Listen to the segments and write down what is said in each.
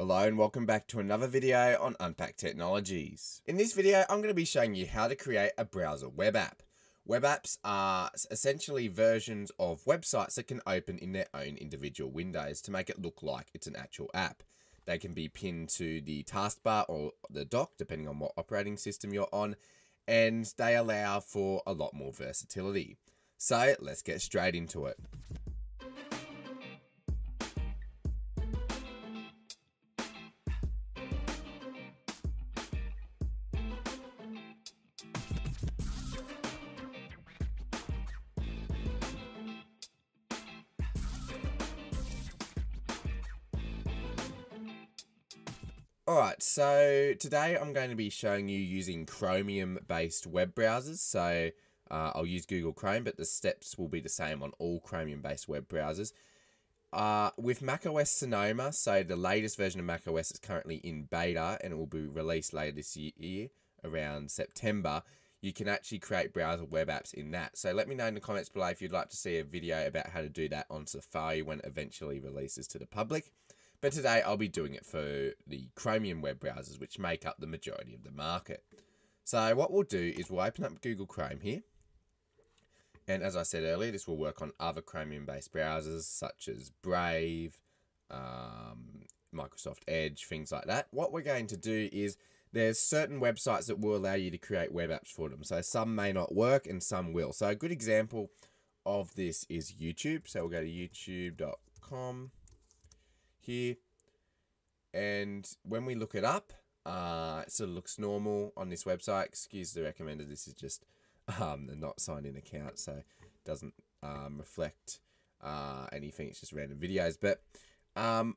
Hello and welcome back to another video on Unpacked Technologies. In this video, I'm going to be showing you how to create a browser web app. Web apps are essentially versions of websites that can open in their own individual windows to make it look like it's an actual app. They can be pinned to the taskbar or the dock, depending on what operating system you're on, and they allow for a lot more versatility. So let's get straight into it. Alright, so today I'm going to be showing you using Chromium based web browsers. So uh, I'll use Google Chrome, but the steps will be the same on all Chromium based web browsers. Uh, with macOS Sonoma, so the latest version of macOS is currently in beta and it will be released later this year around September. You can actually create browser web apps in that. So let me know in the comments below if you'd like to see a video about how to do that on Safari when it eventually releases to the public. But today I'll be doing it for the Chromium web browsers, which make up the majority of the market. So what we'll do is we'll open up Google Chrome here. And as I said earlier, this will work on other Chromium-based browsers such as Brave, um, Microsoft Edge, things like that. What we're going to do is there's certain websites that will allow you to create web apps for them. So some may not work and some will. So a good example of this is YouTube. So we'll go to youtube.com here. And when we look it up, uh, it sort of looks normal on this website. Excuse the recommender. This is just um, a not signed in account, so it doesn't um, reflect uh, anything. It's just random videos. But um,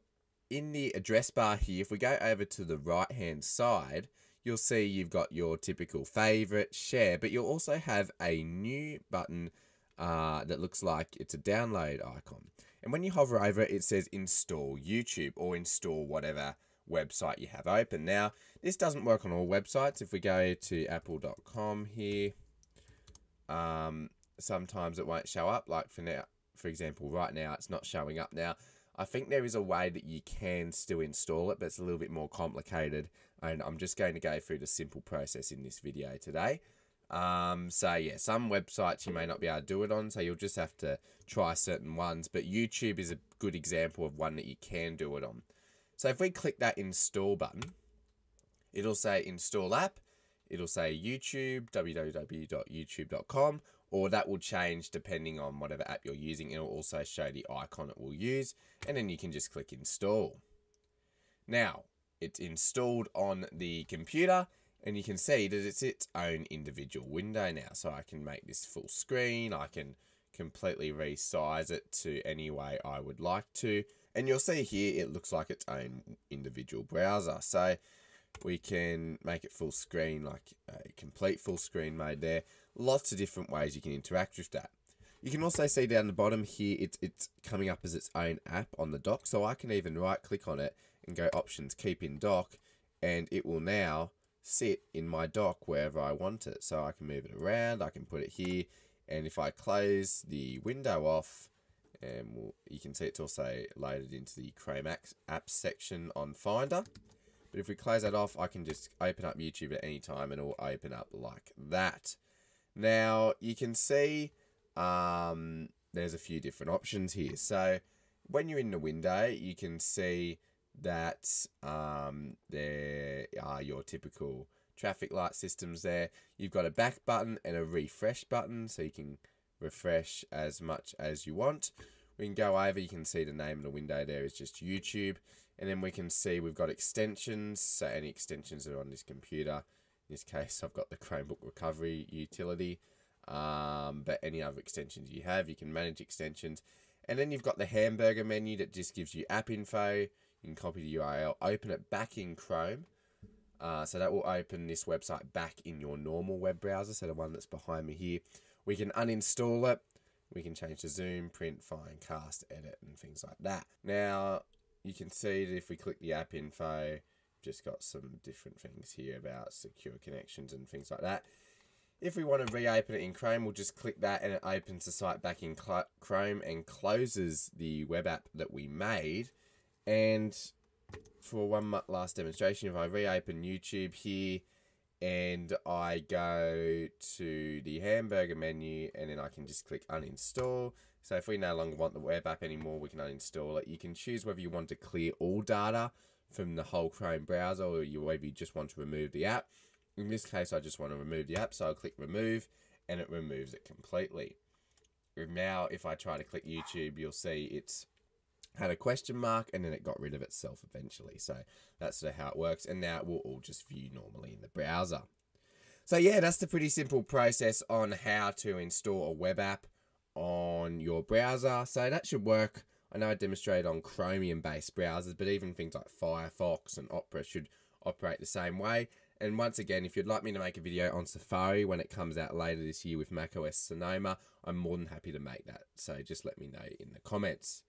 in the address bar here, if we go over to the right hand side, you'll see you've got your typical favorite, share, but you'll also have a new button uh, that looks like it's a download icon. And when you hover over it, it says install YouTube or install whatever website you have open. Now, this doesn't work on all websites. If we go to apple.com here, um, sometimes it won't show up. Like for now, for example, right now it's not showing up. Now, I think there is a way that you can still install it, but it's a little bit more complicated. And I'm just going to go through the simple process in this video today. Um, so yeah, some websites you may not be able to do it on, so you'll just have to try certain ones. But YouTube is a good example of one that you can do it on. So if we click that install button, it'll say install app. It'll say YouTube, www.youtube.com, or that will change depending on whatever app you're using. It'll also show the icon it will use, and then you can just click install. Now, it's installed on the computer and you can see that it's its own individual window now. So I can make this full screen, I can completely resize it to any way I would like to. And you'll see here it looks like its own individual browser. So we can make it full screen, like a complete full screen mode there. Lots of different ways you can interact with that. You can also see down the bottom here, it's, it's coming up as its own app on the dock. So I can even right click on it and go options, keep in dock, and it will now sit in my dock wherever I want it. So I can move it around, I can put it here, and if I close the window off, and we'll, you can see it's also loaded into the Chrome apps section on Finder. But if we close that off, I can just open up YouTube at any time and it will open up like that. Now, you can see um, there's a few different options here. So when you're in the window, you can see that um, there are your typical traffic light systems there. You've got a back button and a refresh button, so you can refresh as much as you want. We can go over, you can see the name of the window there is just YouTube. And then we can see we've got extensions, so any extensions that are on this computer. In this case, I've got the Chromebook Recovery utility. Um, but any other extensions you have, you can manage extensions. And then you've got the hamburger menu that just gives you app info, you can copy the URL, open it back in Chrome. Uh, so that will open this website back in your normal web browser, so the one that's behind me here. We can uninstall it. We can change the zoom, print, find, cast, edit, and things like that. Now, you can see that if we click the app info, just got some different things here about secure connections and things like that. If we want to reopen it in Chrome, we'll just click that and it opens the site back in Chrome and closes the web app that we made and for one last demonstration, if I reopen YouTube here and I go to the hamburger menu and then I can just click uninstall. So if we no longer want the web app anymore, we can uninstall it. You can choose whether you want to clear all data from the whole Chrome browser or you, whether you just want to remove the app. In this case, I just want to remove the app, so I'll click remove and it removes it completely. Now, if I try to click YouTube, you'll see it's had a question mark and then it got rid of itself eventually. So that's sort of how it works. And now it will all just view normally in the browser. So yeah, that's the pretty simple process on how to install a web app on your browser. So that should work. I know I demonstrated on Chromium based browsers, but even things like Firefox and Opera should operate the same way. And once again, if you'd like me to make a video on Safari when it comes out later this year with macOS Sonoma, I'm more than happy to make that. So just let me know in the comments.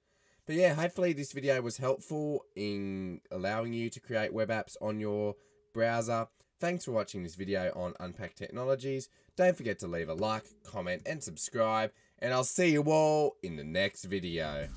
But yeah, hopefully this video was helpful in allowing you to create web apps on your browser. Thanks for watching this video on Unpacked Technologies. Don't forget to leave a like, comment and subscribe. And I'll see you all in the next video.